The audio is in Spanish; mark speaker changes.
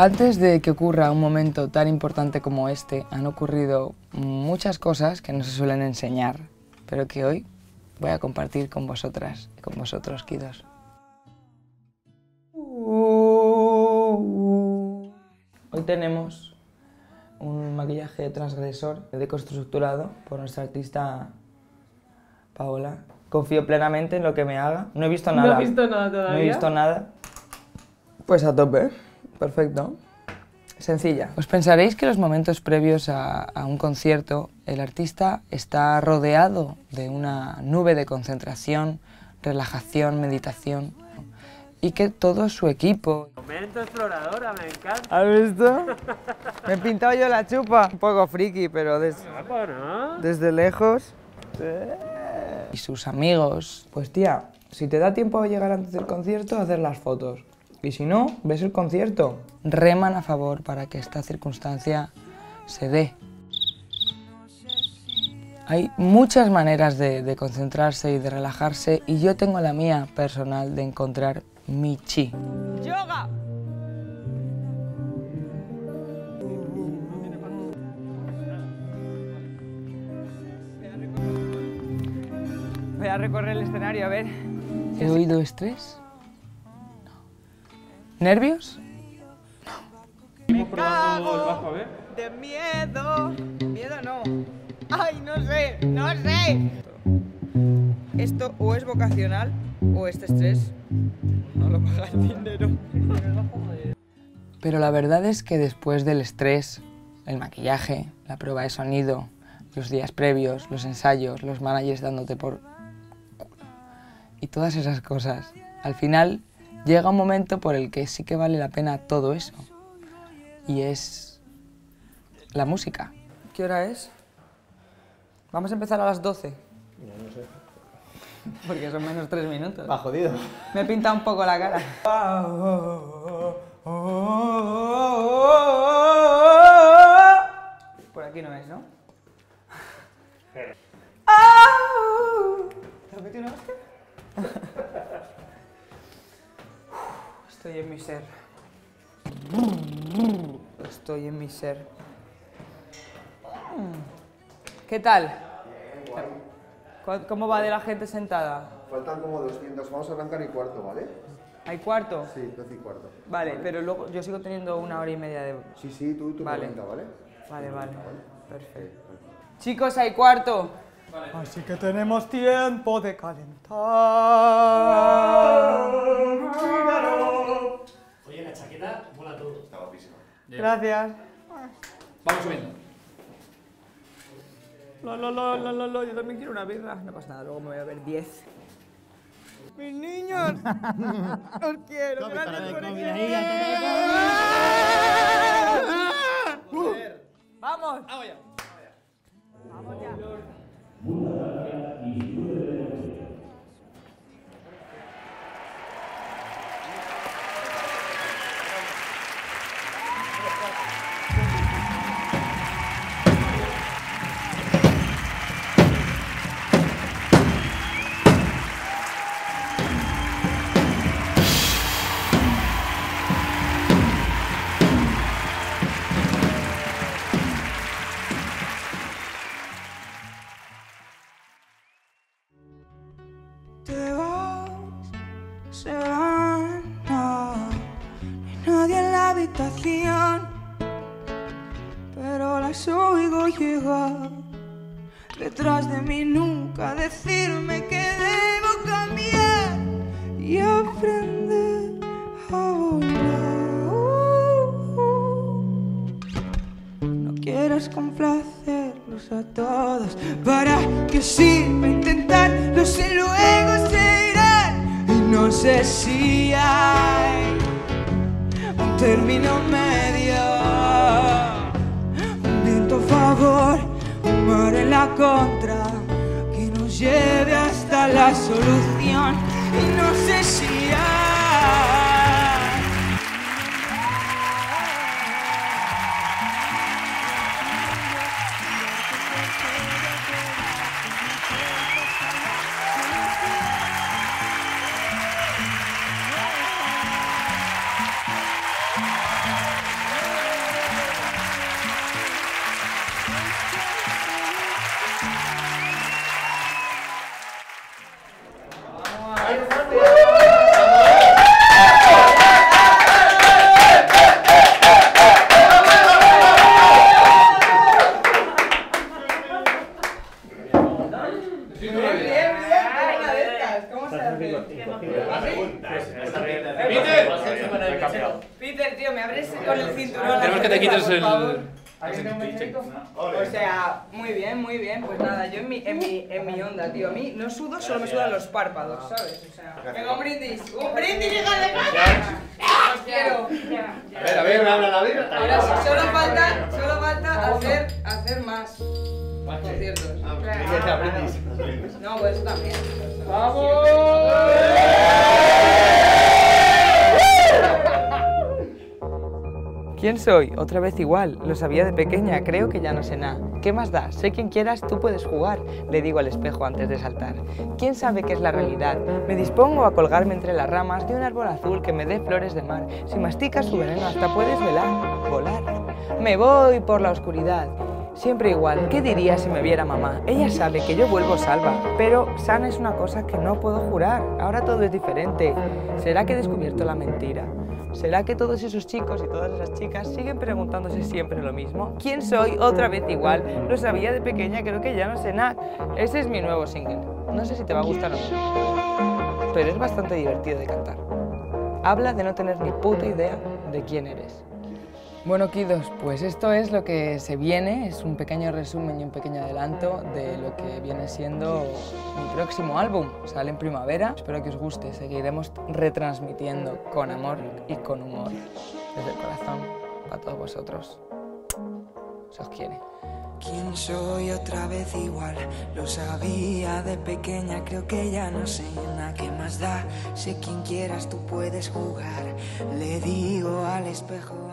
Speaker 1: Antes de que ocurra un momento tan importante como este, han ocurrido muchas cosas que no se suelen enseñar, pero que hoy voy a compartir con vosotras y con vosotros, Kidos. Hoy tenemos un maquillaje transgresor deconstructurado por nuestra artista Paola. Confío plenamente en lo que me haga. No he visto nada.
Speaker 2: No he visto nada todavía.
Speaker 1: No he visto nada. Pues a tope. Perfecto. Sencilla. Os pensaréis que los momentos previos a, a, un concierto el artista está rodeado de una nube de concentración, relajación, meditación y que todo su equipo...
Speaker 2: Momento exploradora, me encanta.
Speaker 1: ¿Has visto? me he pintado yo la chupa. Un poco friki, pero des...
Speaker 2: ¿no?
Speaker 1: desde lejos... Y sus amigos... Pues tía, si te da tiempo a llegar antes del concierto, hacer las fotos. Y si no, ves el concierto. Reman a favor para que esta circunstancia se dé. Hay muchas maneras de, de, concentrarse y de relajarse y yo tengo la mía personal de encontrar mi chi. ¡Yoga! Voy a recorrer el escenario a ver. ¿He oído estrés? ¿Nervios?
Speaker 2: Me cago
Speaker 1: de miedo. Miedo no. Ay, no sé, no sé. Esto o es vocacional o este estrés no lo paga el dinero. Pero la verdad es que después del estrés, el maquillaje, la prueba de sonido, los días previos, los ensayos, los managers dándote por culo y todas esas cosas, al final llega un momento por el que sí que vale la pena todo eso. Y es la música. ¿Qué hora es? Vamos a empezar a las 12.
Speaker 3: No, no sé.
Speaker 1: Porque son menos tres minutos.
Speaker 3: Va jodido.
Speaker 1: Me he pintado un poco la cara. Por aquí no es, ¿no? ¿Te metí una hostia? Estoy en mi ser. Estoy en mi ser. ¿Qué tal? ¿Cómo va de la gente sentada?
Speaker 3: Faltan como 200, vamos a arrancar y cuarto, ¿vale?
Speaker 1: ¿Hay cuarto?
Speaker 3: Sí, 12 y cuarto.
Speaker 1: Vale, pero luego yo sigo teniendo una hora y media de...
Speaker 3: Sí, sí, tú y tu
Speaker 1: Vale.
Speaker 3: 40, ¿vale?
Speaker 1: Vale, vale. Perfecto. Chicos, hay cuarto.
Speaker 4: Así que tenemos tiempo de calentar.
Speaker 5: Oye, la chaqueta mola todo.
Speaker 3: Está guapísima.
Speaker 1: Gracias.
Speaker 5: Vamos subiendo.
Speaker 1: Lo, lo, lo, lo, lo, lo, yo también quiero una birra. No pasa nada, luego me voy a ver 10. ¡Mis niños! ¡Os quiero! ¡Gracias por ¡Vamos!
Speaker 5: Vamos ya.
Speaker 1: ¡Vamos ya!
Speaker 6: Nadie en la habitación, pero las oigo llegar detrás de mi nuca, decirme que debo cambiar y aprender a volar. No quieres complacerlos a todos, ¿para qué sirve intentarlo si luego se irán? Y no sé si hay término medio, un viento a favor, un mar en la contra, que nos lleve hasta la solución. Y no sé si
Speaker 1: Peter, tío, ¿me abres con el cinturón?
Speaker 5: Tenemos que te quites el-
Speaker 1: mechero? O sea, muy bien, muy bien. Pues nada, yo en mi, en mi, en mi onda, tío. A mí no sudo, solo me sudan los párpados, ¿sabes? O sea, venga, un brindis. ¡Un brindis, hijo de puta! ¡Os quiero!
Speaker 3: A ver, a ver, habla la vida.
Speaker 1: Ahora sí, solo falta, solo falta hacer, hacer más conciertos. No, pues eso también. ¿Quién soy? Otra vez igual. Lo sabía de pequeña, creo que ya no sé nada. ¿Qué más da? Sé quien quieras, tú puedes jugar, le digo al espejo antes de saltar. ¿Quién sabe qué es la realidad? Me dispongo a colgarme entre las ramas de un árbol azul que me dé flores de mar. Si masticas su veneno hasta puedes velar, volar. Me voy por la oscuridad. Siempre igual, ¿qué diría si me viera mamá? Ella sabe que yo vuelvo salva, pero sana es una cosa que no puedo jurar. Ahora todo es diferente. ¿Será que he descubierto la mentira? ¿Será que todos esos chicos y todas esas chicas siguen preguntándose siempre lo mismo? ¿Quién soy? Otra vez igual. Lo sabía de pequeña, creo que ya no sé nada. Ese es mi nuevo single. No sé si te va a gustar o no, pero es bastante divertido de cantar. Habla de no tener ni puta idea de quién eres. Bueno, Kidos, pues esto es lo que se viene, es un pequeño resumen y un pequeño adelanto de lo que viene siendo mi próximo álbum. Sale en primavera, espero que os guste, seguiremos retransmitiendo con amor y con humor desde el corazón para todos vosotros. Se os quiere.
Speaker 6: ¿Quién soy otra vez igual? Lo sabía de pequeña, creo que ya no sé nada que más da. Sé quien quieras, tú puedes jugar. Le digo al espejo